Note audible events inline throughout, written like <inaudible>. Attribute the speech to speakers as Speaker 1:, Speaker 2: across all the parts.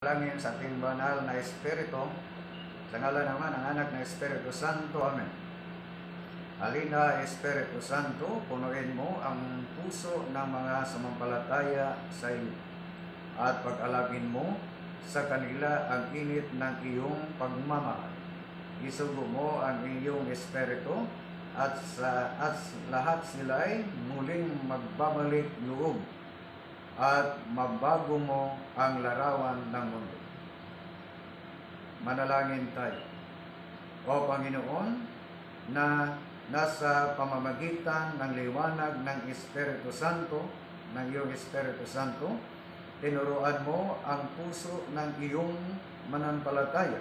Speaker 1: Langin sa ating banal na Espiritu, sa ngalan naman ng anak na Espiritu Santo. Amen. Halina, Espiritu Santo, punuin mo ang puso ng mga samampalataya sa iyo at pag-alagin mo sa kanila ang init ng iyong pagmamahal. Isugo mo ang iyong Espiritu at sa at lahat sila ay muling magbabalik loob at mabago mo ang larawan ng mundo. Manalangin tayo. O Panginoon, na nasa pamamagitan ng liwanag ng Espiritu Santo, ng iyong Espiritu Santo, tinuruan mo ang puso ng iyong manampalataya.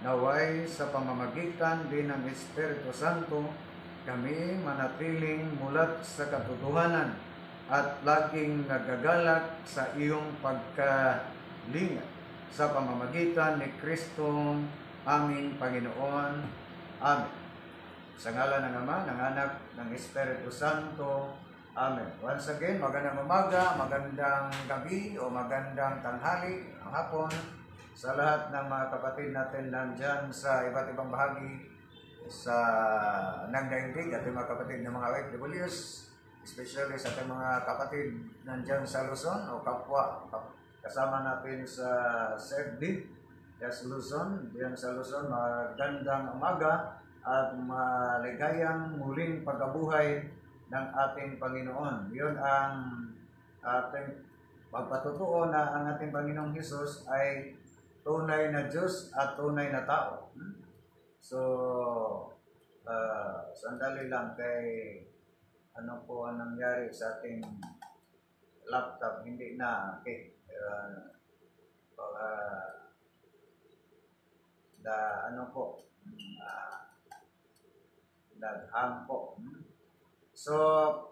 Speaker 1: Naway sa pamamagitan din ng Espiritu Santo, kami manatiling mulat sa katotohanan at laging nagagalak sa iyong pagkalinga sa pamamagitan ni Kristo aming Panginoon. Amen. Sa ngalan ng Ama, ng Anak, ng Espiritu Santo. Amen. Once again, magandang umaga, magandang gabi o magandang tanghali, ang hapon sa lahat ng mga kapatid natin nandyan sa iba't ibang bahagi sa ng daigdig at yung mga kapatid ng mga OFWs especially sa ating mga kapatid nandyan sa Luzon o kapwa kasama natin sa SEDD sa Luzon, diyan sa Luzon, magandang umaga at maligayang muling pagkabuhay ng ating Panginoon. Yun ang ating pagpatutuo na ang ating Panginoong Hesus ay tunay na Diyos at tunay na tao. So, uh, sandali lang kay ano po ang nangyari sa ating laptop, hindi na, okay, uh, uh, da, ano po, uh, naghang po. So,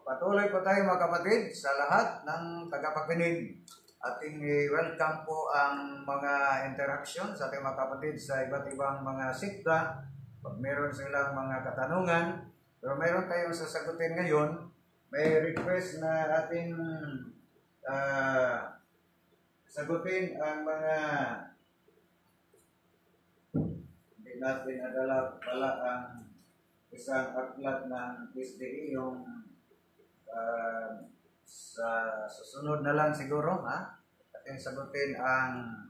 Speaker 1: patuloy po tayo mga kapatid sa lahat ng tagapakinig. Ating welcome po ang mga interaction sa ating mga kapatid sa iba't ibang mga sikta. Pag meron silang mga katanungan, pero mayroon tayong sasagutin ngayon. May request na ating uh, sagutin ang mga hindi natin nadala pala ang isang aklat ng SDE yung uh, sa susunod na lang siguro ha ating sagutin ang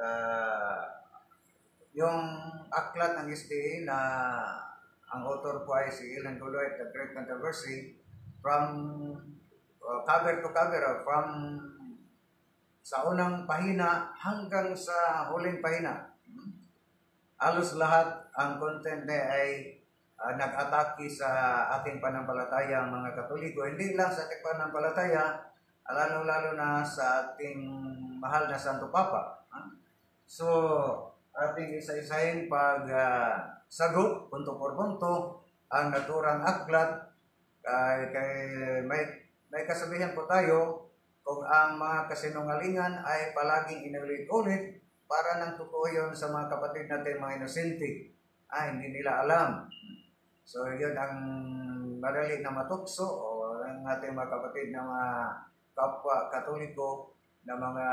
Speaker 1: uh, yung aklat ng SDE na ang author po ay si Ellen Guluet, The Great Controversy, from uh, cover to cover, uh, from sa unang pahina hanggang sa huling pahina. Halos lahat ang content niya ay uh, nag-atake sa ating panampalataya mga Katoliko. Hindi lang sa ating panampalataya, lalo-lalo na sa ating mahal na Santo Papa. So, ating isa-isahin pag uh, sagot, punto por punto, ang naturang aklat, kay, kay may, may kasabihan po tayo, kung ang mga kasinungalingan ay palaging inulit-ulit, para nang totoo yun sa mga kapatid natin mga inosente. Ah, hindi nila alam. So, yun ang madali na matukso o ang ating mga kapatid na mga kapwa katoliko na mga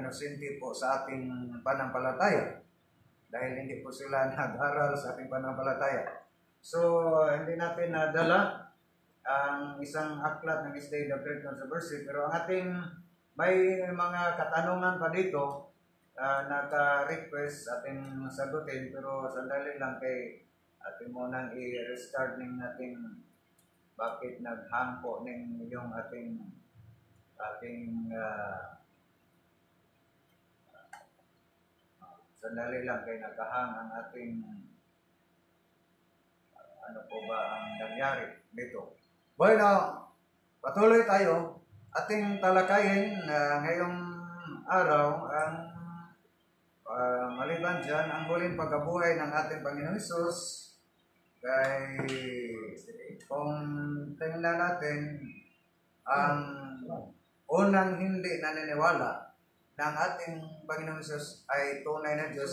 Speaker 1: inosente po sa ating panampalataya dahil hindi po sila <laughs> nag-aral sa ating panampalataya. So, hindi natin nadala ang isang aklat ng Stay the Great Controversy, pero ang ating may mga katanungan pa dito, uh, naka-request ating sagutin, pero sandali lang kay ating munang i-restart ng natin bakit nag-hang po ng yung ating ating uh, Sandali lang kay nakahang ang ating ano po ba ang nangyari dito. Bueno, patuloy tayo. Ating talakayin na uh, ngayong araw ang uh, maliban dyan ang huling pagkabuhay ng ating Panginoon Isus kay kung tingnan natin ang unang hindi naniniwala ng ating Panginoon Jesus ay tunay na Diyos,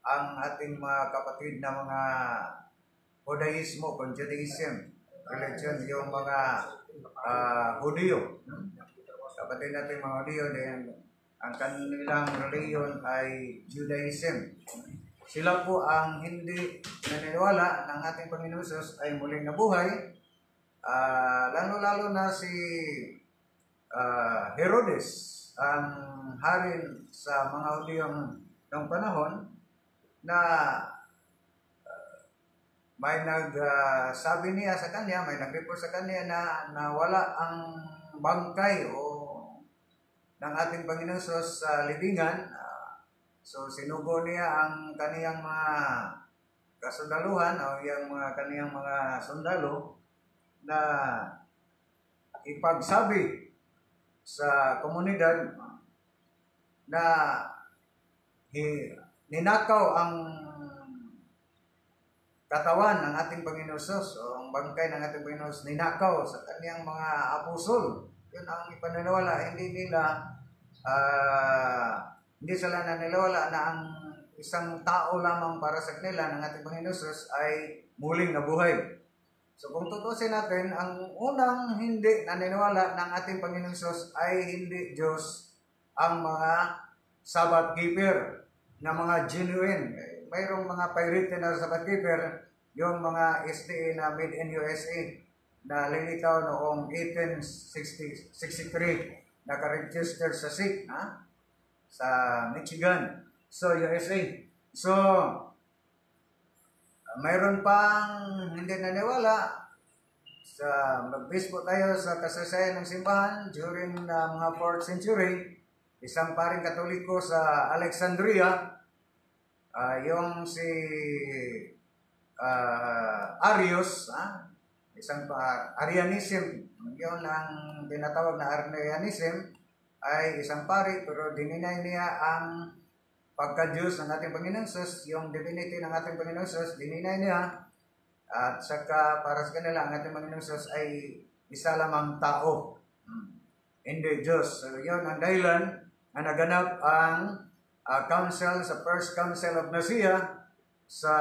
Speaker 1: ang ating mga kapatid na mga Judaismo, kung Judaism, religion, yung mga uh, Hudiyo. Kapatid natin mga Hudiyo, din, ang kanilang reliyon ay Judaism. Sila po ang hindi naniniwala ng ating Panginoon Jesus ay muling nabuhay. Ah, lalo-lalo na si ah, Herodes, ang hari sa mga Hudiyong ng panahon na ah, may nagsabi niya sa kanya, may nag-report sa kanya na, na wala ang bangkay o ng ating Panginoon sa libingan. Ah, so sinugo niya ang kaniyang mga kasundaluhan o yung mga kaniyang mga sundalo na ipagsabi sa komunidad na ninakaw ang katawan ng ating Panginoon Sos o ang bangkay ng ating Panginoon ninakaw sa kaniyang mga apostol. Yun ang ipaniniwala. Hindi nila, ah, hindi sila naniniwala na ang isang tao lamang para sa kanila ng ating Panginoon Sos ay muling nabuhay. So kung tutusin natin, ang unang hindi naniniwala ng ating Panginoon Sos ay hindi Diyos ang mga Sabbath keeper na mga genuine. Mayroong mga pirated na Sabbath keeper, yung mga SDA na made in USA na lilitaw noong 1863 naka-register sa SIC, ha? sa Michigan, so USA. So, mayroon pang hindi naniwala. Sa mag-base po tayo sa kasaysayan ng simbahan during na mga 4th century, isang paring katoliko sa Alexandria, ah, yung si ah, Arius, ah, isang pa, Arianism, yun ang tinatawag na Arianism, ay isang pari pero dininay niya ang pagka-Diyos ng ating Panginoon Sus, yung divinity ng ating Panginoon Sus, dininay niya at saka para sa kanila ang ating Panginoon Sus ay isa lamang tao. Hmm. Diyos. So yun ang dahilan na naganap ang ah, council sa First Council of Nicaea sa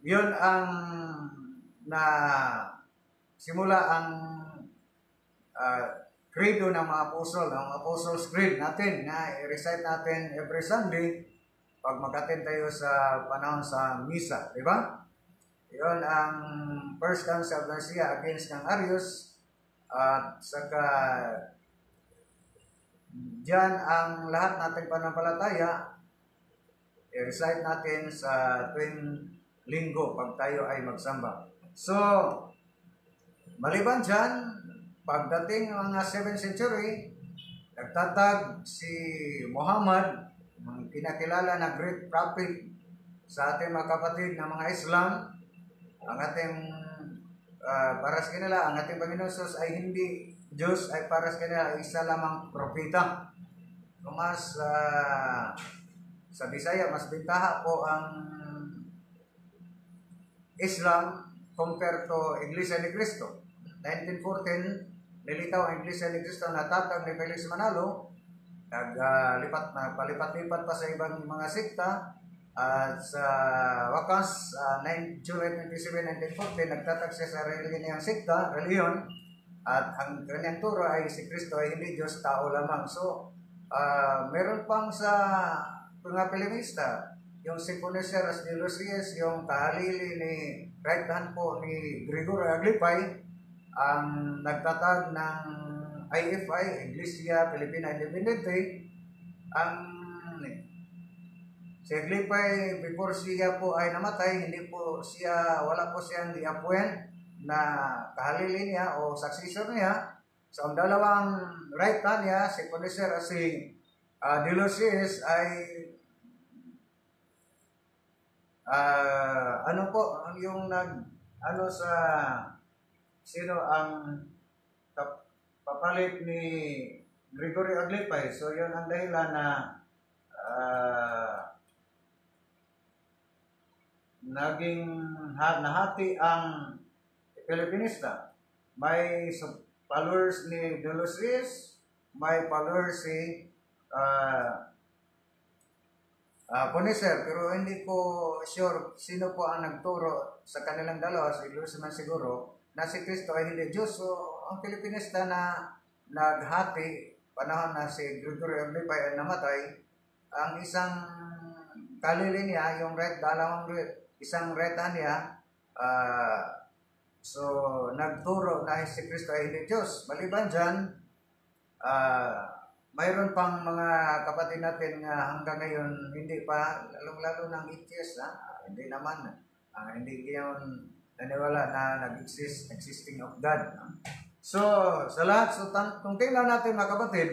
Speaker 1: yun ang na simula ang ah, credo ng mga apostol, ang apostles creed natin na i-recite natin every Sunday pag mag-attend tayo sa panahon sa misa, di ba? Yun ang First Council of Nicaea against ng Arius at saka Diyan ang lahat nating panampalataya i-recite natin sa tuwing linggo pag tayo ay magsamba. So, maliban dyan, pagdating ng mga 7th century, nagtatag si Muhammad, ang pinakilala na great prophet sa ating mga kapatid na mga Islam, ang ating ah, para sa kanila, ang ating Panginoon ay hindi Diyos ay para sa kanila isa lamang propeta. Kung mas ah, sa Bisaya, mas bintaha po ang Islam compared to Iglesia ni Cristo. 1914, nilitaw ang Iglesia ni Cristo na tatag ni Felix Manalo, naglipat na palipat-lipat pa sa ibang mga sekta. At sa wakas ah, 9 July 27, 1940 nagtatag siya sa reliyon niyang reliyon. At ang kanyang turo ay si Kristo ay hindi Diyos, tao lamang. So, ah, meron pang sa mga Pilimista, yung Symphoniceras de Lucies, yung tahalili ni right hand po ni Gregorio Aglipay, ang nagtatag ng IFI, Iglesia Filipina Independente, ang si Aglipay, before siya po ay namatay, hindi po siya, wala po siyang di-appoint na kahalili niya o successor niya. So, ang dalawang right hand niya, si Punisher at si uh, De Lucis ay ah, ano po, yung nag, ano sa, sino ang kap- papalit ni Gregory Aglipay. So, yun ang dahilan na ah, naging ha, nahati ang Filipinista. May followers ni De Los Rios, may followers si uh, uh, Punisher. Pero hindi ko sure sino po ang nagturo sa kanilang dalawa, si Luis man siguro, na si Cristo ay hindi Diyos. So, ang Filipinista na naghati panahon na si Gregory Orlipay ay namatay, ang isang kalili niya, yung red, dalawang red, isang reta niya, ah, so nagturo na si Kristo ay hindi Diyos. Maliban dyan, ah, mayroon pang mga kapatid natin nga hanggang ngayon hindi pa, lalong-lalo ng atheist, ha? Ah, hindi naman, ah, hindi yun naniwala na nag-exist, existing of God. So, sa lahat, so, kung tingnan natin mga kapatid,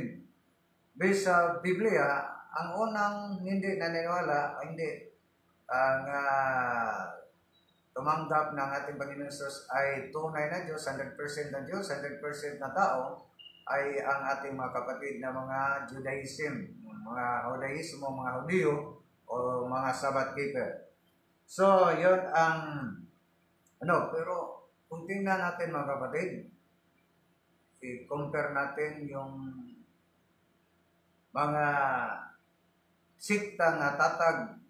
Speaker 1: based sa Biblia, ang unang hindi naniniwala, hindi, ang uh, tumanggap ng ating Panginoon Jesus ay tunay na Diyos, 100% na Diyos, 100% na tao, ay ang ating mga kapatid na mga Judaism, mga Judaismo, mga Hudiyo, o mga Sabbath keeper. So, yun ang, ano, pero kung tingnan natin mga kapatid, i-compare natin yung mga sikta na tatag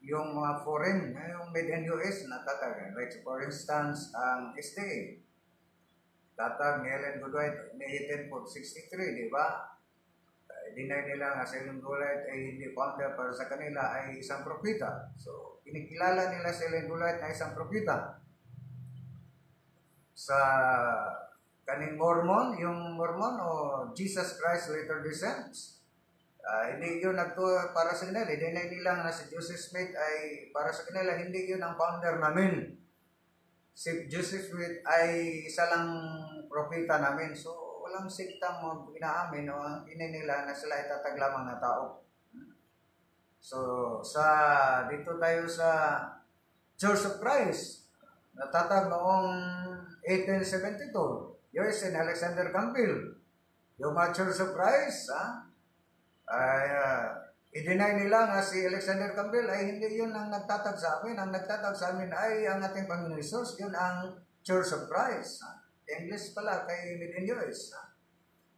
Speaker 1: yung mga foreign, yung made in US na tatag. Like for instance, ang SDA. Tatag ni Ellen Goodwhite ni 1863, di ba? Dinay nila nga si Ellen Goodwhite ay hindi founder para sa kanila ay isang propita. So, kinikilala nila si Ellen Goodwhite na isang propita. Sa kaning Mormon, yung Mormon o Jesus Christ later descends. Uh, hindi yun nagto para sa kanila. Na nila na si Joseph Smith ay para sa kanila, hindi yun ang founder namin. Si Joseph Smith ay isa lang propeta namin. So, walang siktang mo inaamin o ang nila na sila ay tataglamang na tao. So, sa dito tayo sa Church of Christ, natatag noong 1872. US and Alexander Campbell. Yung mga Church of Christ, ha? ay uh, i-deny nila nga si Alexander Campbell ay hindi yun ang nagtatag sa amin. Ang nagtatag sa amin ay ang ating Panginoon Jesus. Yun ang Church of Christ. Ha? English pala kay Mid US. Ha?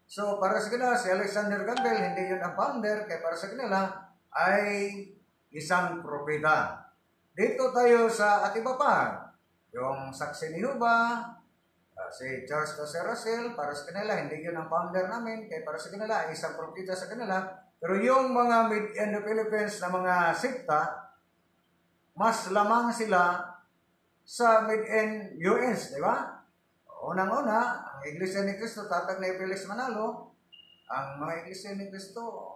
Speaker 1: So, para sa kanila, si Alexander Campbell, hindi yun ang founder, kaya para sa kanila, ay isang propeta. Dito tayo sa Atibapag, yung saksi ni Huba, Uh, si Charles Jose Russell, para sa kanila, hindi yun ang founder namin, kaya para sa kanila, isang propita sa kanila. Pero yung mga mid in the Philippines na mga sikta, mas lamang sila sa mid-end US, di ba? Unang-una, ang Iglesia ni Cristo, tatag na Felix Manalo, ang mga Iglesia ni Cristo,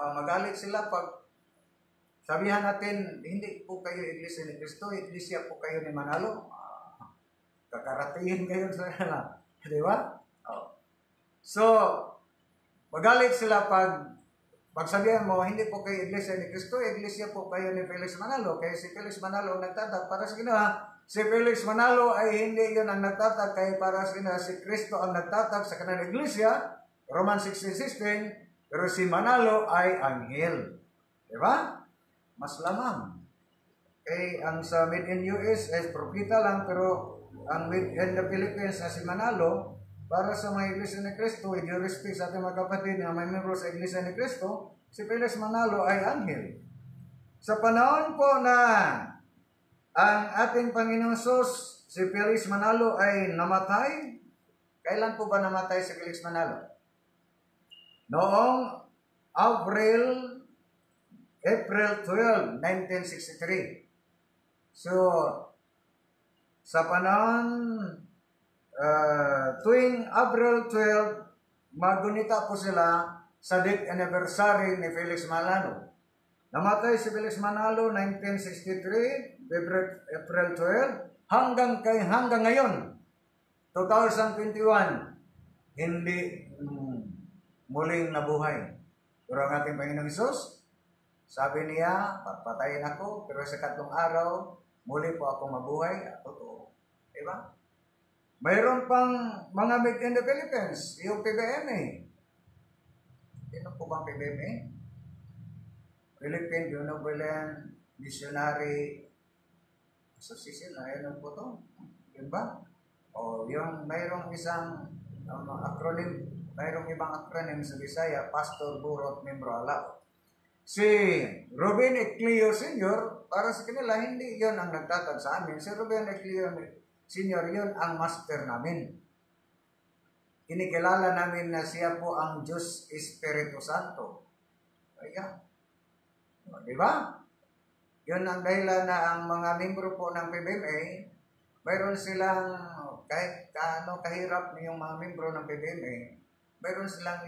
Speaker 1: uh, magalit sila pag sabihan natin, hindi po kayo Iglesia ni Cristo, Iglesia po kayo ni Manalo kakaratingin <laughs> kayo sa kanila. Di ba? Oh. So, magalit sila pag pagsabihan mo, hindi po kayo iglesia ni Kristo, iglesia po kayo ni Felix Manalo. Kaya si Felix Manalo nagtatag para sa ginawa. Si Felix Manalo ay hindi yun ang nagtatag, kaya para sa ginawa si Kristo ang nagtatag sa kanilang iglesia. Roman 16.16, pero si Manalo ay anghel. Di ba? Mas lamang. Okay, ang sa Made in US ay propita lang, pero ang in the Philippines na si Manalo, para sa mga Iglesia ni Cristo, with due respect sa ating mga kapatid na may membro sa Iglesia ni Cristo, si Felix Manalo ay anghel. Sa panahon po na ang ating Panginoong Sus, si Felix Manalo ay namatay, kailan po ba namatay si Felix Manalo? Noong April April 12, 1963. So, sa panahon uh, tuwing April 12, magunita po sila sa date anniversary ni Felix Malano. Namatay si Felix Manalo 1963, April 12, hanggang kay hanggang ngayon 2021 hindi mm, muling nabuhay. Pero ang ating Panginoong Isus, sabi niya, papatayin ako, pero sa katlong araw, muli po ako mabuhay. Totoo. Diba? Mayroon pang mga made in the Philippines, yung PBMA. Sino po bang PBMA? Philippine Benevolent Missionary Association, ayun po to. Yun ba? O yung mayroong isang um, acronym, mayroong ibang acronym sa Bisaya, Pastor Burot Membro Alao. Si Ruben Eclio Sr., para sa kanila, hindi yon ang nagtatag sa amin. Si Ruben Eclio Senior, yun ang master namin. kinikilala namin na siya po ang Diyos Espiritu Santo. Kaya, di ba? Yun ang dahilan na ang mga membro po ng PBMA, mayroon silang, kahit kaano kahirap yung mga membro ng PBMA, mayroon silang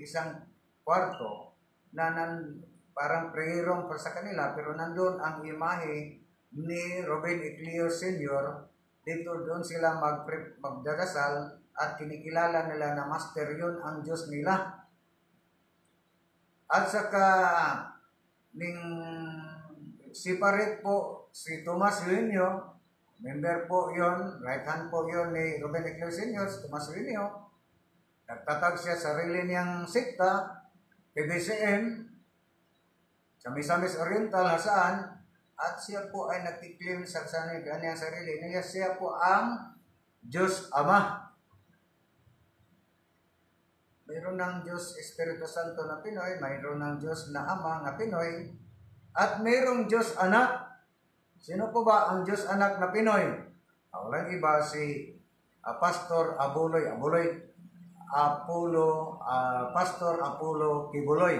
Speaker 1: isang kwarto na nan, parang prayer room para sa kanila, pero nandun ang imahe ni Robin Eclio Sr. Dito doon sila mag magdarasal at kinikilala nila na master yun ang Diyos nila. At saka ning separate po si Tomas Linyo, member po yon, right hand po yon ni Ruben Eclio Sr., si Tomas Linyo. Nagtatag siya sarili niyang sikta, PBCM, sa Misamis Oriental, hasaan, at siya po ay nagtiklaim sa kanyang sarili niya, siya po ang Diyos Ama. Mayroon ng Diyos Espiritu Santo na Pinoy, mayroon ng Diyos na Ama na Pinoy, at mayroong Diyos Anak. Sino po ba ang Diyos Anak na Pinoy? Walang iba si ah, Pastor Abuloy, Abuloy, Apollo, ah, Pastor Apollo Kibuloy.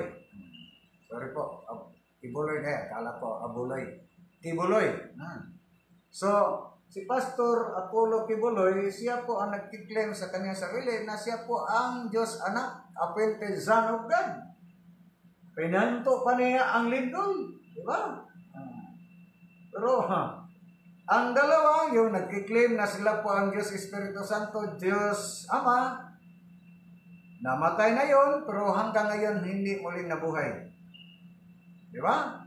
Speaker 1: Sorry po, Ab- Kibuloy na kala ko Abuloy. Kibuloy. Hmm. So, si Pastor Apollo Kibuloy, siya po ang nagkiklaim sa kanyang sarili na siya po ang Diyos Anak, appointed Son of God. Pinanto pa niya ang lindol. Di ba? Hmm. Pero, ha, ang dalawa, yung nagkiklaim na sila po ang Diyos Espiritu Santo, Diyos Ama, namatay na yon pero hanggang ngayon hindi muling nabuhay. Di ba?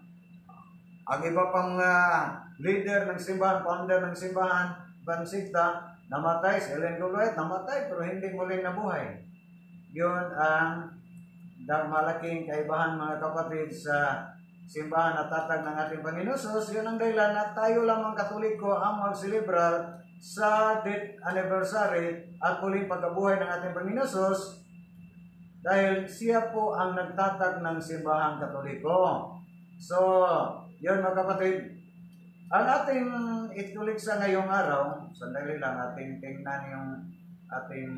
Speaker 1: Ang iba pang ah, leader ng simbahan, founder ng simbahan, Bansigta, namatay, si Ellen Gulwet, namatay, pero hindi muling nabuhay. Yun ang malaking kaibahan mga kapatid sa simbahan at tatag ng ating Panginoon Jesus. Yun ang dahilan na tayo lamang katoliko ang magsilibrar sa death anniversary at muling pagkabuhay ng ating Panginoon dahil siya po ang nagtatag ng simbahang katoliko. So, yun mga kapatid, ang ating itulik sa ngayong araw, sandali lang ating tingnan yung ating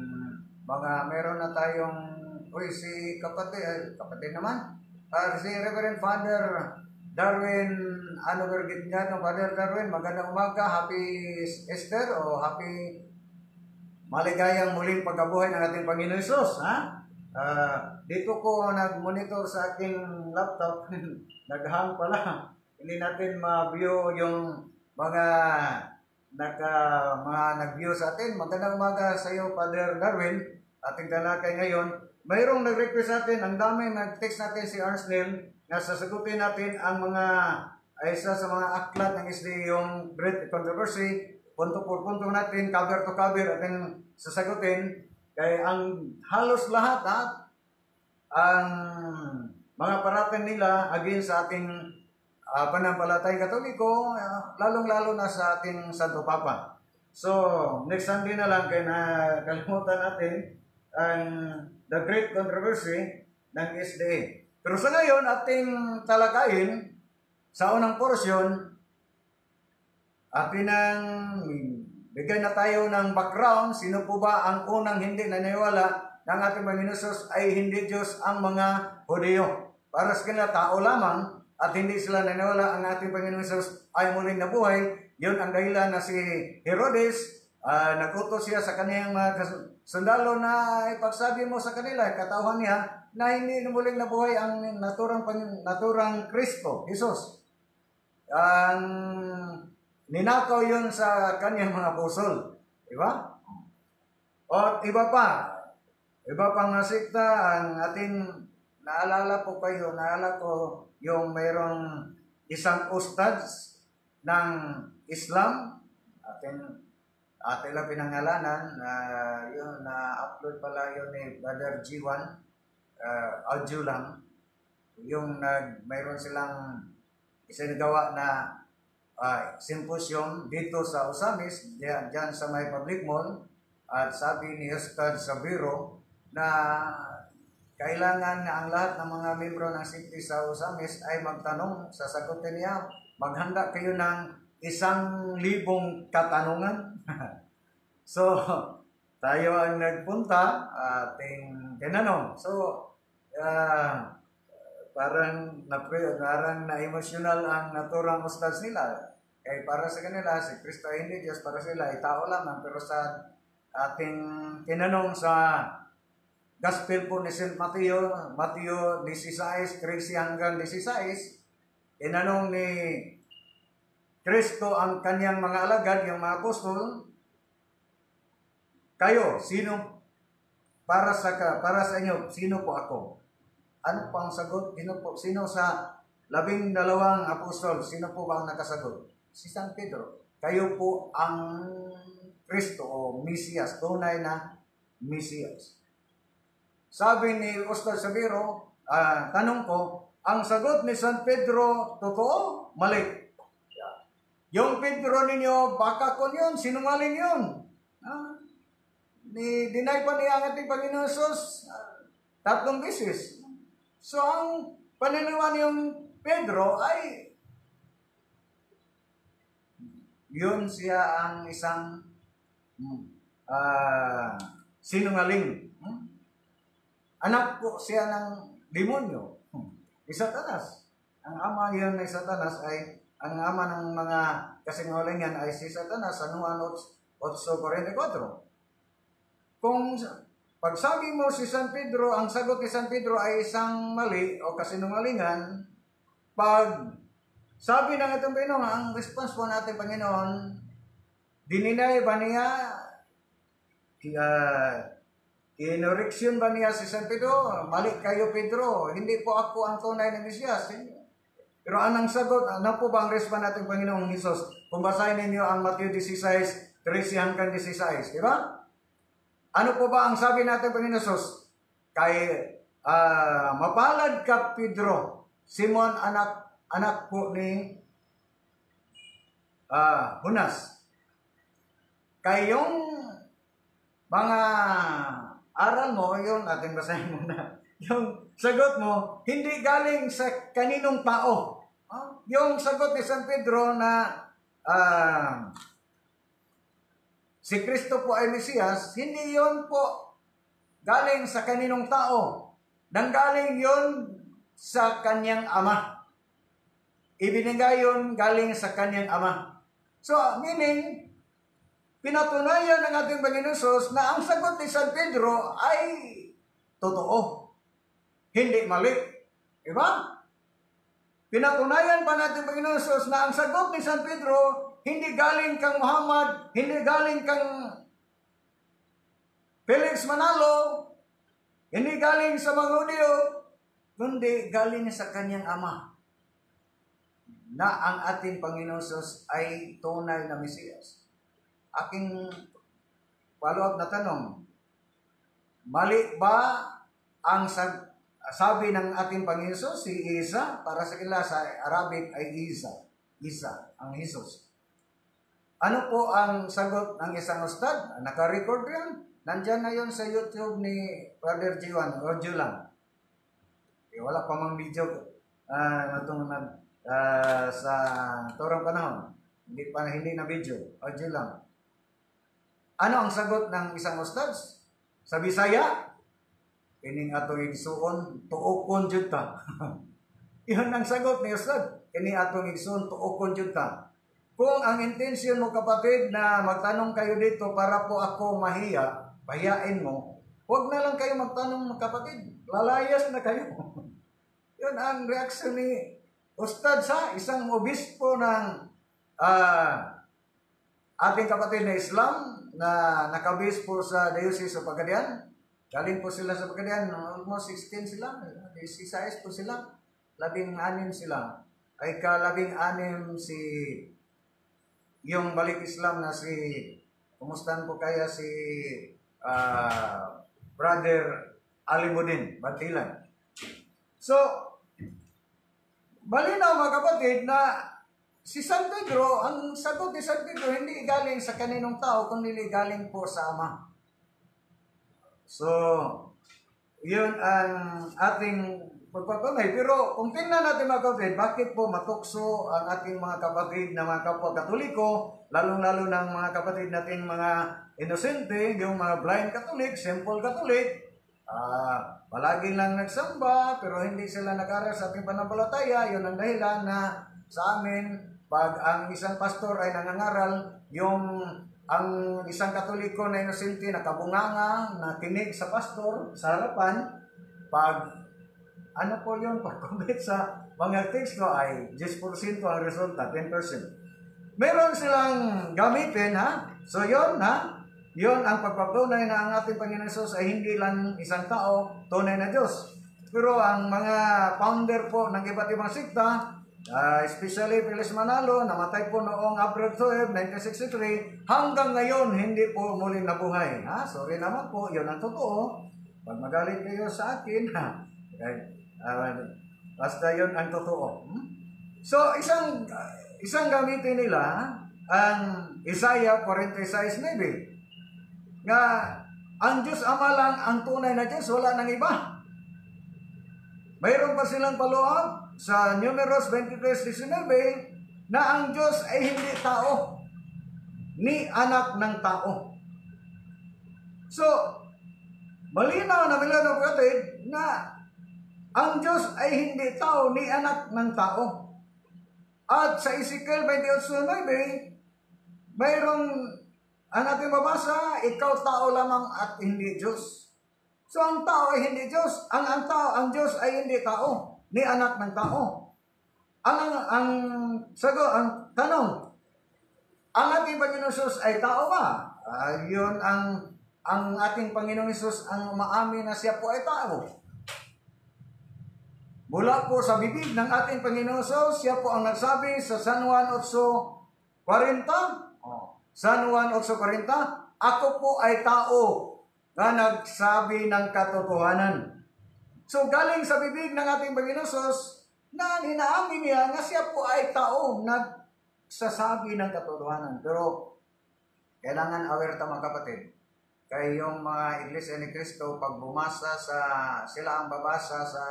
Speaker 1: mga, meron na tayong, uy, si kapatid, kapatid naman, Ah, si Reverend Father Darwin, ano bergit nga no, Father Darwin, magandang umaga, happy Easter o happy maligayang muling pagkabuhay ng ating Panginoon Isus, ha? Ah, dito ko nag-monitor sa aking laptop, <laughs> naghang pala. Hindi natin ma-view yung mga naka mga nag-view sa atin. Magandang umaga sa iyo, Father Darwin. Ating talakay ngayon. Mayroong nag-request sa atin, ang dami nag-text natin si Arsenal na sasagutin natin ang mga isa sa mga aklat ng SD yung Great Controversy. Punto por punto natin, cover to cover atin sasagutin. Kaya ang halos lahat ha, ang mga parating nila against sa ating uh, panampalatayang katoliko, ah, lalong-lalo na sa ating Santo Papa. So, next Sunday na lang, kaya na kalimutan natin ang The Great Controversy ng SDA. Pero sa ngayon, ating talakayin sa unang porsyon, atin ang bigyan na tayo ng background, sino po ba ang unang hindi naniniwala ng ating Panginoon ay hindi Diyos ang mga Hudyo. Para sa kanila tao lamang at hindi sila naniniwala ang ating Panginoon ay muling nabuhay. Yun ang dahilan na si Herodes, ah, nagutos siya sa kaniyang mga sundalo na ipagsabi mo sa kanila, katauhan niya, na hindi muling nabuhay ang naturang, naturang Kristo, Jesus. Ang ninakaw yun sa kanyang mga pusol. Di ba? O iba pa, iba pang nasikta, ang ating naalala po kayo, naalala ko yung mayroong isang ustads ng Islam, ating atin lang pinangalanan na yun na-upload pala yun ni Brother G1 uh, audio lang yung nag mayroon silang isinagawa na uh, symposium dito sa Osamis diyan, diyan sa may public mall at sabi ni Ustad Sabiro na kailangan na ang lahat ng mga membro ng city sa Osamis ay magtanong, sasagutin niya, maghanda kayo ng isang libong katanungan. <laughs> so, tayo ang nagpunta, ating tinanong. So, uh, parang na parang na emotional ang naturang ustads nila. Kaya para sa kanila, si Kristo ay hindi Diyos, para sila ay tao lamang. Pero sa ating tinanong sa Gospel po ni St. Matthew, Matthew 16, 13 hanggang 16, tinanong ni Kristo ang kanyang mga alagad, yung mga apostol, kayo, sino para sa para sa inyo, sino po ako? Ano po ang sagot? Sino po sino sa labing dalawang apostol, sino po ba ang nakasagot? Si San Pedro. Kayo po ang Kristo o Mesiyas, tunay na Mesiyas. Sabi ni Ustad Sabiro, uh, tanong ko, ang sagot ni San Pedro, totoo? Mali. Yung Pedro ninyo, baka kon yun, sinungaling yun. Ah, ni deny pa niya ang ating Panginoon Jesus uh, tatlong beses. So ang paniniwan yung Pedro ay yun siya ang isang uh, sinungaling. Hmm? Anak po siya ng demonyo. Hmm. Satanas. Ang ama yun ng Satanas ay ang ama ng mga kasinungalingan ay si Satanas sa Juan 8.44. Kung pagsabi mo si San Pedro, ang sagot ni San Pedro ay isang mali o kasinungalingan, pag sabi ng itong Panginoon, ang response po natin Panginoon, dininay ba niya, uh, inoreksyon ba niya si San Pedro? Mali kayo Pedro, hindi po ako ang tunay na Mesiyas. Pero anong sagot, ano po ba ang response natin Panginoong Jesus? Kung basahin ninyo ang Matthew 16, 13 hanggang 16, di ba? Ano po ba ang sabi natin, Panginoon? Kay uh, mapalad ka, Pedro, Simon, anak anak po ni uh, Hunas. Kayong mga aral mo, yun, ating basahin muna. <laughs> Yung sagot mo, hindi galing sa kaninong tao. Huh? Yung sagot ni San Pedro na uh, si Kristo po ay Mesiyas, hindi yon po galing sa kaninong tao. Nanggaling yon sa kanyang ama. Ibinigay yon galing sa kanyang ama. So, meaning, pinatunayan ng ating Panginoon na ang sagot ni San Pedro ay totoo. Hindi mali. Diba? Pinatunayan pa natin Panginoon Sos na ang sagot ni San Pedro hindi galing kang Muhammad, hindi galing kang Felix Manalo, hindi galing sa mga Hudyo, kundi galing sa kanyang ama na ang ating Panginoon Sus ay tunay na Mesiyas. Aking follow-up na tanong, mali ba ang sabi ng ating Panginoon si Isa, para sa kila sa Arabic ay Isa, Isa, ang Jesus. Ano po ang sagot ng isang ustad? Naka-record yan. Nandyan na yun sa YouTube ni Brother Jiwan, audio lang. Eh, wala pa mang video uh, itong, uh, sa turang panahon. Hindi pa hindi na video, audio lang. Ano ang sagot ng isang ustad? Sa Bisaya, kining ato igsuon tuokon jud ta. <laughs> Iyon ang sagot ni ustad. Kini atong igsuon tuokon jud ta. Kung ang intensyon mo kapatid na magtanong kayo dito para po ako mahiya, pahiyain mo, huwag na lang kayo magtanong kapatid. Lalayas na kayo. <laughs> Yun ang reaksyon ni Ustad sa isang obispo ng uh, ating kapatid na Islam na nakabis po sa Diocese of Pagadian. Galing po sila sa Pagadian, almost 16 sila, 16 po sila, labing anim sila. Ay kalabing anim si yung balik Islam na si, kumustahan ko kaya si uh, Brother Alimudin, Bantilan. So, malinaw mga kapatid na si San Pedro, ang sagot ni San Pedro hindi galing sa kaninong tao, kundi galing po sa Ama. So, yun ang ating pagpatunay. Pero kung tingnan natin mga kapatid, bakit po matukso ang ating mga kapatid na mga kapwa katoliko lalong-lalo ng mga kapatid nating mga inosente, yung mga blind Catholic, simple Catholic, ah palagi lang nagsamba, pero hindi sila nag-aral sa ating pananampalataya. Yun ang dahilan na sa amin, pag ang isang pastor ay nangangaral, yung ang isang katoliko na inosente nakabunganga, nakinig sa pastor sa harapan, pag ano po yun, pag-commit sa mga teksto ay 10% ang resulta, 10%. Meron silang gamitin, ha? So yun, ha? Yun ang pagpapatunay na ang ating Panginoon Jesus ay hindi lang isang tao, tunay na Diyos. Pero ang mga founder po ng iba't ibang sikta, uh, especially Pilis Manalo, namatay po noong April 12, 1963, hanggang ngayon hindi po muling nabuhay. Ha? Sorry naman po, yun ang totoo. Pag magalit kayo sa akin, <laughs> ha? Okay. Uh, basta yun ang totoo. Hmm? So, isang isang gamitin nila ang Isaiah 46.9 nga ang Diyos Ama lang ang tunay na Diyos, wala nang iba. Mayroon pa silang paluab sa Numeros 23.19 na ang Diyos ay hindi tao, ni anak ng tao. So, malinaw na milano kapatid na ang Diyos ay hindi tao, ni anak ng tao. At sa Ezekiel 28.9, mayroong ang ating mabasa, ikaw tao lamang at hindi Diyos. So ang tao ay hindi Diyos. Ang ang tao, ang Diyos ay hindi tao, ni anak ng tao. Ang ang, ang sago, ang tanong, ang ating Panginoon Jesus ay tao ba? Uh, ang ang ating Panginoong Jesus ang maamin na siya po ay tao. Mula po sa bibig ng ating Panginoon Jesus, siya po ang nagsabi sa San Juan 8.40, oh, San Juan 8.40, Ako po ay tao na nagsabi ng katotohanan. So galing sa bibig ng ating Panginoon Sos, na inaamin niya na siya po ay tao nagsasabi ng katotohanan. Pero kailangan aware ta mga kapatid. Kaya yung mga Iglesia ni Cristo, pag bumasa sa, sila ang babasa sa,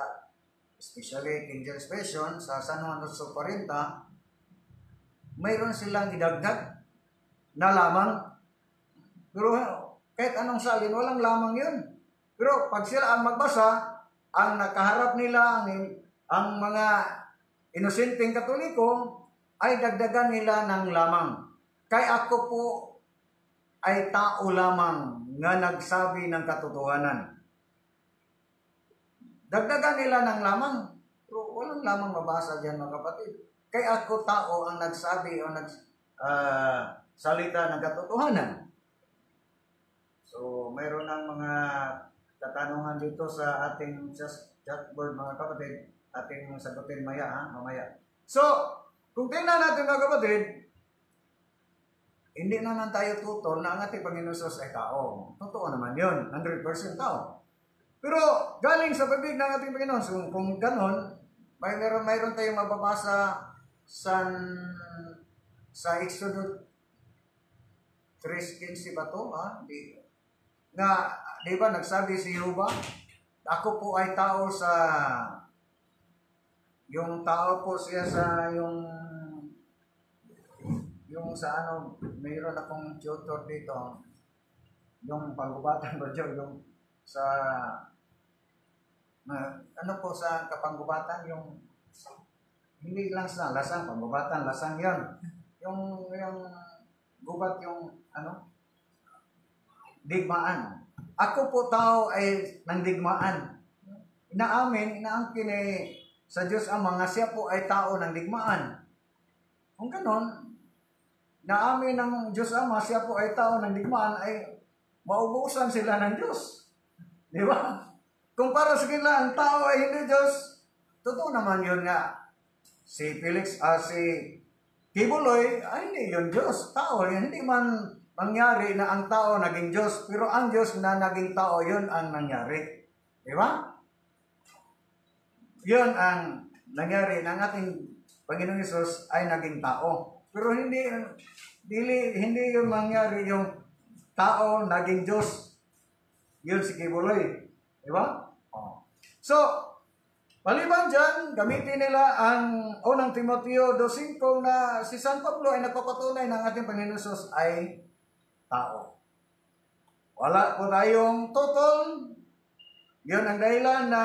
Speaker 1: especially James Version, sa San Juan 8.40, mayroon silang idagdag na lamang. Pero kahit anong salin, walang lamang yun. Pero pag sila ang magbasa, ang nakaharap nila, ang, ang mga inosenteng katoliko, ay dagdagan nila ng lamang. Kay ako po ay tao lamang nga nagsabi ng katotohanan. Dagdagan nila ng lamang. Pero walang lamang mabasa dyan mga kapatid. Kay ako tao ang nagsabi o nag, uh, salita ng katotohanan. So, mayroon ng mga katanungan dito sa ating chatboard mga kapatid, ating sagutin maya ha, mamaya. So, kung tingnan natin mga kapatid, hindi naman tayo tutol na ang ating Panginoon ay tao. Totoo naman yun, 100% tao. Pero galing sa bibig ng ating Panginoon, so, kung ganon, may meron, mayroon tayong mababasa sa, sa Exodus 3.15 ba to? Ha? Di, na, di ba, nagsabi si Yuba, ako po ay tao sa, yung tao po siya sa, yung, yung sa ano, mayroon akong tutor dito, yung panggubatan ba yung sa, na, ano po sa kapanggubatan, yung, hindi lang sa lasang, panggubatan, lasang yon Yung, yung, gubat yung ano? Digmaan. Ako po tao ay ng digmaan. Inaamin, inaangkin eh, sa Diyos ang mga siya po ay tao ng digmaan. Kung ganon, naamin ng Diyos Ama, siya po ay tao ng digmaan, ay maubusan sila ng Diyos. Di ba? Kung para sa kanila, ang tao ay hindi Diyos, totoo naman yun nga. Si Felix, uh, si Kibuloy, ay hindi yun Diyos. Tao, hindi man mangyari na ang tao naging Diyos, pero ang Diyos na naging tao, yun ang nangyari. Di ba? Yun ang nangyari ng ating Panginoong Yesus ay naging tao. Pero hindi, dili, hindi yung mangyari yung tao naging Diyos. Yun si Kibuloy. Di ba? So, Maliban dyan, gamitin nila ang unang Timoteo 2.5 na si San Pablo ay nagpapatunay ng ating Panginoon Jesus ay tao. Wala po tayong total. Yun ang dahilan na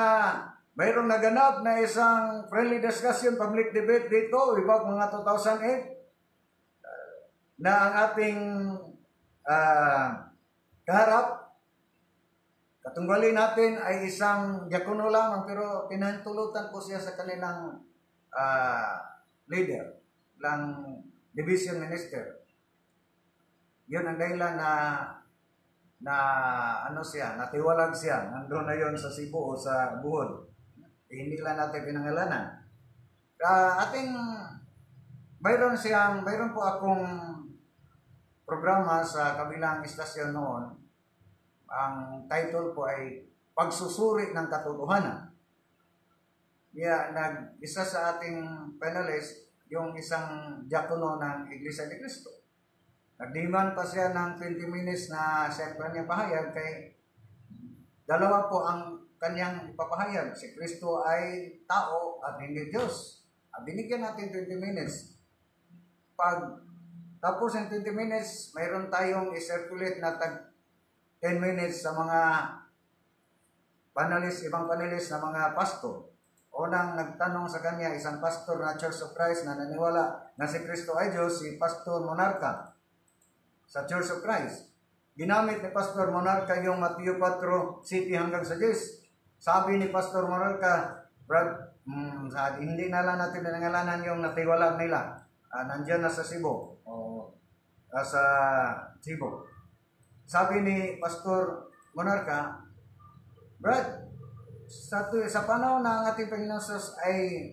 Speaker 1: mayroong naganap na isang friendly discussion, public debate dito, about mga 2008, na ang ating uh, kaharap Katunggali natin ay isang diakono lamang pero pinahintulutan po siya sa kanilang uh, leader, lang division minister. Yun ang dahilan na na ano siya, natiwalag siya, nandoon na yon sa Cebu o sa Buhol. Eh, hindi lang natin pinangalanan. Uh, ating, mayroon siyang, mayroon po akong programa sa kabilang istasyon noon ang title po ay Pagsusuri ng Katotohanan. Kaya nag isa sa ating panelist yung isang diakono ng Iglesia ni Cristo. Nagdiman pa siya ng 20 minutes na siya kanyang pahayag kay dalawa po ang kanyang ipapahayag. Si Kristo ay tao at hindi Diyos. At binigyan natin 20 minutes. Pag tapos ng 20 minutes, mayroon tayong i-circulate na tag 10 minutes sa mga panelist, ibang panelist na mga pastor. Unang nagtanong sa kanya, isang pastor na Church of Christ na naniwala na si Kristo ay Diyos, si Pastor Monarca sa Church of Christ. Ginamit ni Pastor Monarca yung Matthew 4 City hanggang sa 10. Sabi ni Pastor Monarca, Brad, mm, hindi na lang natin nangalanan yung natiwala nila. Uh, nandyan na sa Cebu. O, uh, sa Cebu. Sabi ni Pastor Monarca, Brad, sa, sa panahon na ang ating Panginoon Sus ay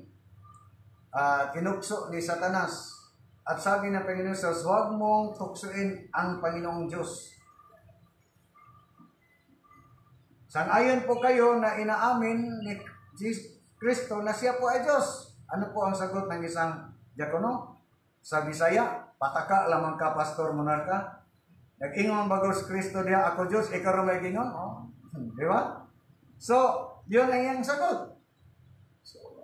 Speaker 1: uh, kinukso ni Satanas, at sabi ng Panginoon Sus, huwag mong tuksuin ang Panginoong Diyos. Sangayon po kayo na inaamin ni Kristo na siya po ay Diyos. Ano po ang sagot ng isang diakono? Sa Bisaya, pataka lamang ka, Pastor Monarca. Nag-ingon bagos Kristo diya, ako Diyos, ikaw rin may gingon. Oh. Di ba? So, yun ang iyang sagot. So,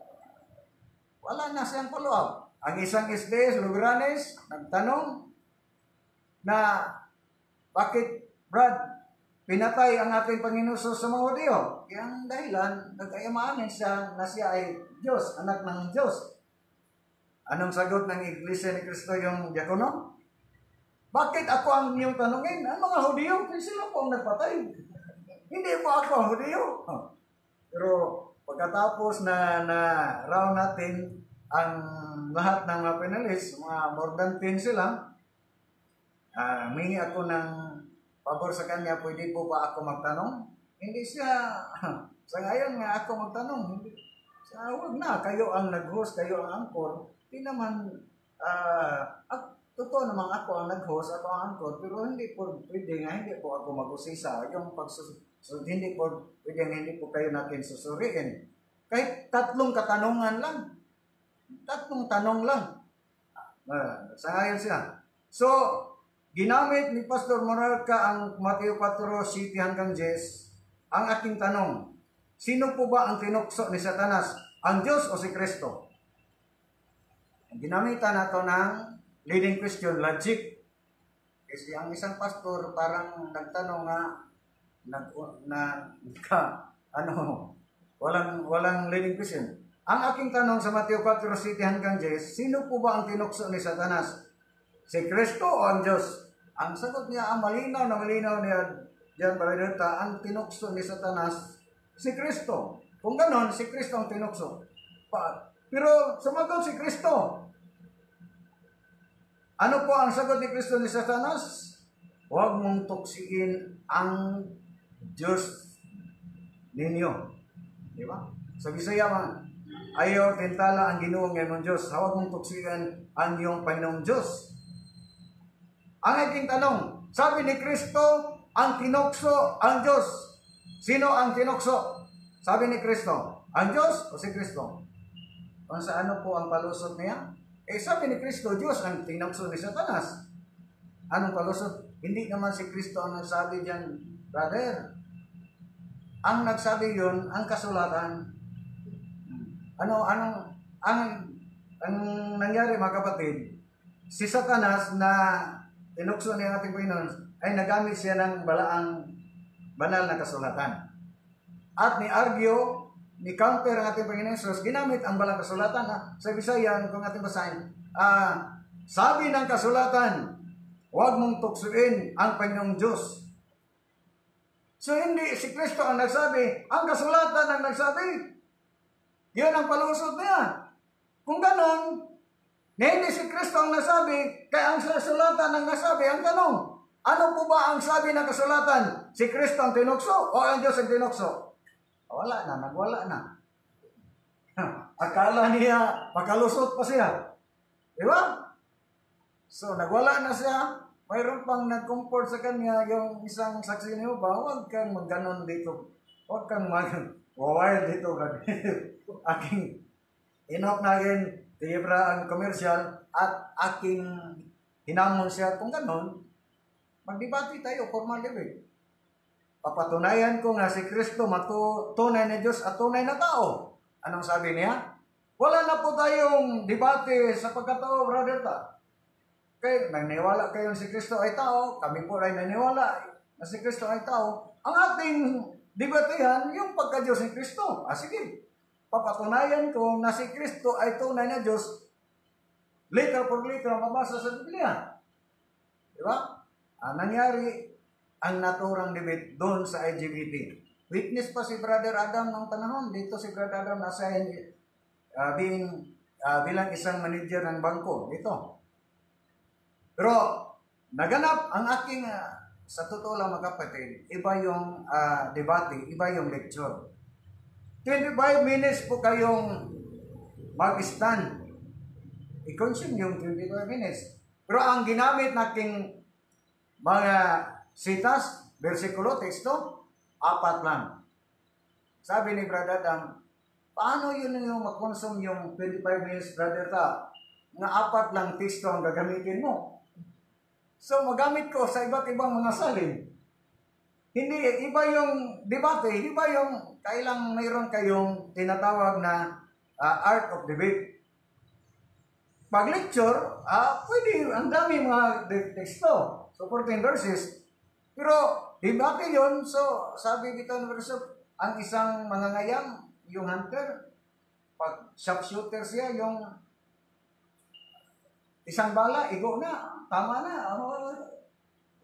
Speaker 1: wala na siyang follow-up. Ang isang SDS, Lugranes, nagtanong na bakit, Brad, pinatay ang ating Panginoon sa mga Hudyo. Kaya dahilan, nag-ayamanin siya na siya ay Diyos, anak ng Diyos. Anong sagot ng Iglesia ni Kristo yung diakono? Bakit ako ang inyong tanungin? Ang mga Hudiyo, sila po ang nagpatay. Hindi po ako ang Hudiyo. Pero pagkatapos na na round natin ang lahat ng mga panelists, mga more than 10 sila, uh, mingi ako ng pabor sa kanya, pwede po ba ako magtanong? Hindi siya, sa ngayon nga ako magtanong, hindi, sa wag na, kayo ang nag-host, kayo ang angkor, hindi naman, uh, Totoo naman ako ang nag-host, ako ang angkor, pero hindi po pwede nga, hindi po ako mag-usisa. Yung pagsus so, hindi po pwede nga, hindi po kayo natin susuriin. Kahit tatlong katanungan lang. Tatlong tanong lang. Uh, sa siya. So, ginamit ni Pastor Moralca ang Mateo 4, City hanggang Jes. Ang aking tanong, sino po ba ang tinukso ni Satanas? Ang Diyos o si Kristo? Ginamitan nato ng leading question, logic. Kasi ang isang pastor parang nagtanong nga, nag, na, ka, ano, walang, walang leading question. Ang aking tanong sa Mateo 4, City hanggang 10, sino po ba ang tinukso ni Satanas? Si Kristo o ang Diyos? Ang sagot niya, ang malinaw na malinaw niya, Diyan Paradota, ang tinukso ni Satanas, si Kristo. Kung ganon, si Kristo ang tinukso. Pa, pero sumagot si Kristo. Ano po ang sagot ni Kristo ni Satanas? Huwag mong tuksiin ang Diyos ninyo. Di ba? Sa Bisaya man, ayaw tentala ang ginuong ng Diyos. Huwag mong tuksiin ang iyong Panginoong Diyos. Ang aking tanong, sabi ni Kristo, ang tinokso ang Diyos. Sino ang tinokso? Sabi ni Kristo, ang Diyos o si Kristo? Kung sa ano po ang palusot niya? Eh sabi ni Kristo, Diyos ang tinakso ni Satanas. Anong palusot? Hindi naman si Kristo ang nagsabi diyan, brother. Ang nagsabi yon ang kasulatan. ano, anong, ang, ang nangyari mga kapatid, si Satanas na tinukso ni ating Panginoon ay nagamit siya ng balaang banal na kasulatan. At ni argue, ni counter ang ating Panginoon Jesus, ginamit ang balang kasulatan. Ha? Sa Bisaya, kung ating basahin, ah, sabi ng kasulatan, huwag mong tuksuin ang Panginoong Diyos. So hindi si Kristo ang nagsabi, ang kasulatan ang nagsabi. Yun ang palusot niya. Kung ganon, na hindi si Kristo ang nagsabi, kaya ang kasulatan ang nagsabi, ang tanong, ano po ba ang sabi ng kasulatan? Si Kristo ang tinukso o ang Diyos ang tinukso? Wala na, nagwala na. <laughs> Akala niya, makalusot pa siya. Di ba? So, nagwala na siya. Mayroon pang nag-comfort sa kanya yung isang saksi niyo ba, huwag kang magganon dito. Huwag kang mag-wild <laughs> dito. <laughs> aking inok na rin, tibra ang commercial at aking hinamon siya kung ganon, magdebate tayo, formal level. Papatunayan ko nga si Kristo matutunay na Diyos at tunay na tao. Anong sabi niya? Wala na po tayong debate sa pagkatao, brother ta. Kaya naniniwala kayo si Kristo ay tao, kami po ay naniniwala na si Kristo ay tao. Ang ating debatehan, yung pagka-Diyos ni Kristo. Ah, sige. Papatunayan ko na si Kristo ay tunay na Diyos. Later for later, mabasa sa Biblia. Di ba? Ang nangyari, ang naturang debate doon sa LGBT. Witness pa si Brother Adam ng panahon. Dito si Brother Adam nasa uh, being, uh, bilang isang manager ng bangko. Dito. Pero naganap ang aking, uh, sa totoo lang mga iba yung uh, debate, iba yung lecture. 25 minutes po kayong mag-stand. I-consume yung 25 minutes. Pero ang ginamit nating mga sitas, versikulo, teksto, apat lang. Sabi ni Brother Adam, paano yun yung mag-consume yung 25 minutes, Brother Ta? Nga apat lang teksto ang gagamitin mo. So, magamit ko sa iba't ibang mga salin. Hindi, iba yung debate, iba yung kailang mayroon kayong tinatawag na uh, art of debate. Pag lecture, uh, pwede, ang dami mga teksto, supporting verses, pero debate yun, so sabi dito ng verse ang isang mangangayam, yung hunter, pag sharpshooter siya, yung isang bala, igo na, tama na.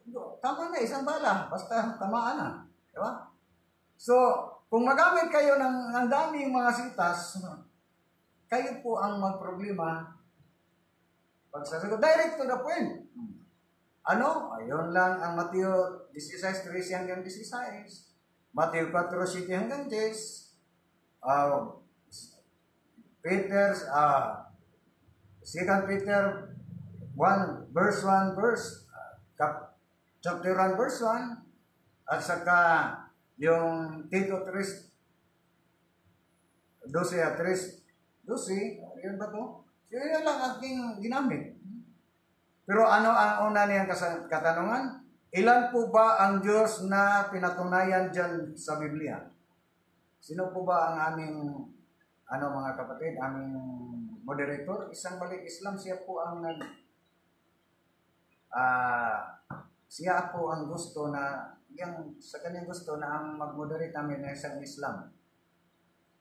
Speaker 1: Oh, tama na, isang bala, basta tamaan na. Di ba? So, kung magamit kayo ng, ng daming mga sitas, kayo po ang magproblema pagsasagot. Direct to the point. Ano? Ayun lang ang Mateo 16, 13 hanggang 16. Mateo 4, 7 hanggang 10. Uh, Peter, uh, 2 Peter 1, verse 1, verse, uh, chapter 1, verse 1, at saka yung Tito 3, 12 at 3, 12, yun ba to? Yun lang aking ginamit. Pero ano ang una niyang katanungan? Ilan po ba ang Diyos na pinatunayan dyan sa Biblia? Sino po ba ang aming ano mga kapatid, aming moderator? Isang balik Islam, siya po ang nag uh, siya po ang gusto na yung sa kanyang gusto na ang mag-moderate namin na isang Islam.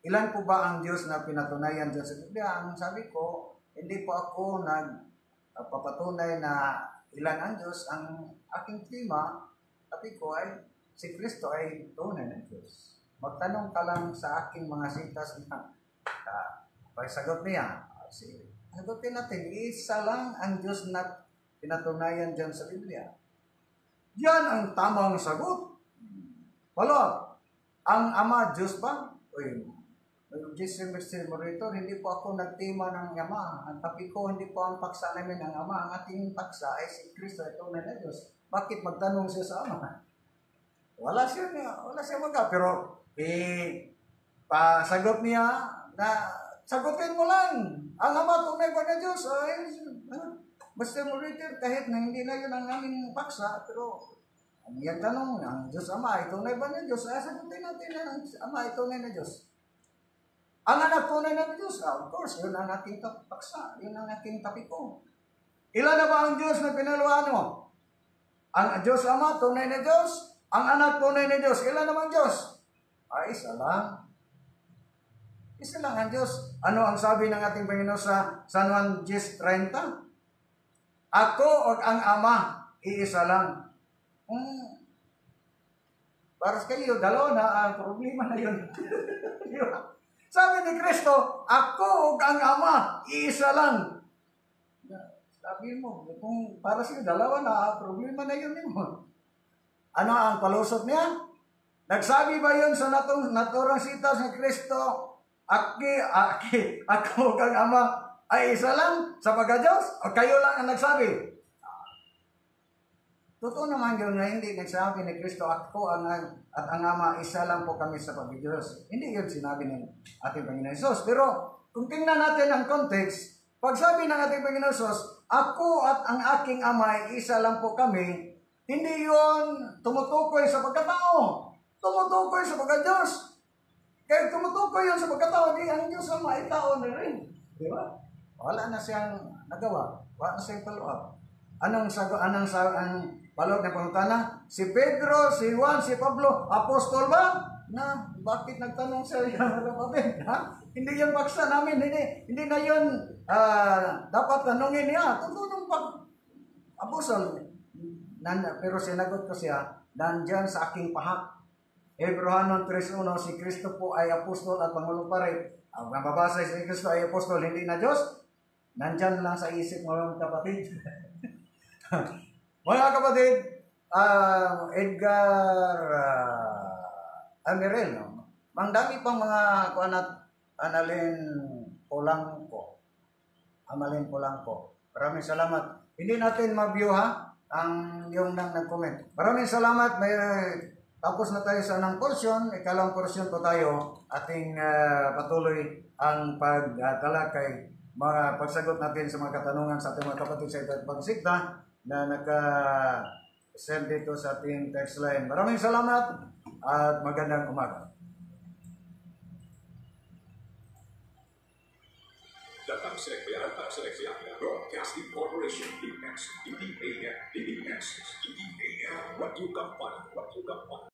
Speaker 1: Ilan po ba ang Diyos na pinatunayan dyan sa Biblia? Ang sabi ko, hindi po ako nag papatunay na ilan ang Diyos, ang aking tema, sabi ko ay, si Kristo ay tunay ng Diyos. Magtanong ka lang sa aking mga sitas na uh, sagot niya. Si, sagutin natin, isa lang ang Diyos na pinatunayan dyan sa Biblia. Yan ang tamang sagot. Wala. Ang Ama, Diyos ba? Uy, Jesus Mr. Morito, hindi po ako nagtima ng Ama. Ang tapi ko, hindi po ang paksa namin ng Ama. Ang ating paksa ay si Kristo, ito na na Diyos. Bakit magtanong siya sa Ama? Wala siya, wala siya magka. Pero, eh, pasagot niya na sagutin mo lang. Ang Ama, tunay ba na Diyos? Ay, uh, Mr. Morito, kahit na hindi na yun ang aming paksa, pero ang iyang tanong, ang Diyos Ama, ito na ba na Diyos? Ay, sagutin natin na ang Ama, ito na na Diyos. Ang anak tunay ng Diyos, ah, of course, yun ang ating paksa, yun ang ating tapiko. Ilan na ba ang Diyos na pinaluan mo? Ang Diyos Ama, tunay na Diyos. Ang anak, tunay na Diyos. Ilan naman Diyos? Ay, isa lang. Isa lang ang Diyos. Ano ang sabi ng ating Panginoon sa San Juan 10.30? Ako o ang Ama, iisa lang. Hmm. Para sa kayo, dalawa na ang problema na yun. <laughs> Sabi ni Kristo, ako o ang Ama, iisa lang. Sabi mo, kung para sa dalawa na, ang problema na yun mo. Ano ang palusot niya? Nagsabi ba yun sa natong, naturang sitas ni Kristo, Aki, aki, ako kang ama, ay isa lang sa pagka-Diyos? O kayo lang ang nagsabi? Totoo naman yun na hindi nagsabi ni Kristo, ako ang, at ang ama, isa lang po kami sa pag-Diyos. Hindi yun sinabi ng ating Panginoon Jesus. Pero kung tingnan natin ang context, pag sabi ng ating Panginoon Jesus, ako at ang aking ama ay isa lang po kami, hindi yun tumutukoy sa pagkatao. Tumutukoy sa pagka-Diyos. Kaya tumutukoy yun sa pagkatao, di ang Diyos ang may tao na rin. Di ba? Wala na siyang nagawa. Wala na siyang follow-up. Anong sago, anong sa, ang palog na pangutana? Si Pedro, si Juan, si Pablo, apostol ba? Na, bakit nagtanong sa iyo <laughs> kapatid? Ha? Hindi yan paksa namin. Hindi, hindi na yun ah, dapat tanongin niya. Totoo nung pag apostol. Nan, pero sinagot ko siya, nandyan sa aking pahak. Hebrehanon 3.1, si Kristo po ay apostol at Pangulong Pare. Ang mababasa si Kristo ay apostol, hindi na Diyos. Nandyan lang sa isip mo kapatid. <laughs> <laughs> mga kapatid, ah, Edgar uh, Amirel, no? Mang dami pang mga kuan at analin Polanco. Amalin Polanco. Maraming salamat. Hindi natin ma-view ha ang yung nang nag-comment. Maraming salamat. May tapos na tayo sa anong portion, ikalawang portion po tayo, ating ah, patuloy ang pagtalakay, mga pagsagot natin sa mga katanungan sa ating mga kapatid sa ito pagsikta na naka-send dito sa ating text line. Maraming salamat at magandang umaga.
Speaker 2: Broadcasting Corporation, what you find, what you find.